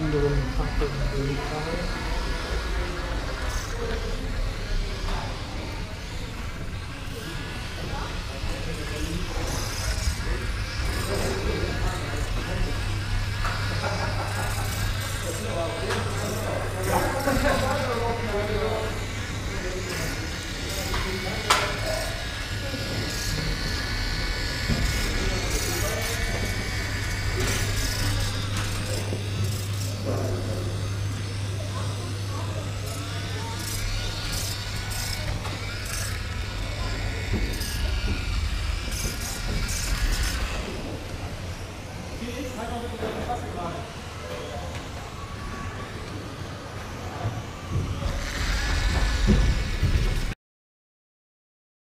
한동훈 사태 보니까